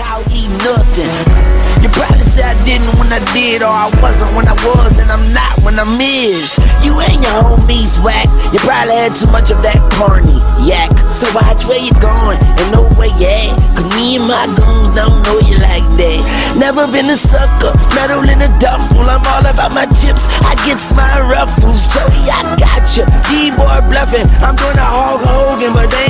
cow eat nothing. You probably say I didn't when I did, or I wasn't when I was, and I'm not when I'm is. You ain't your homies whack. You probably had too much of that corny yak. So watch where you going and know where you at. Cause me and my goons don't know you like that. Never been a sucker, metal in a duffel. I'm all about my chips. I get my ruffles. Joey, I got you. D-boy bluffing. I'm doing a Hulk Hogan, but they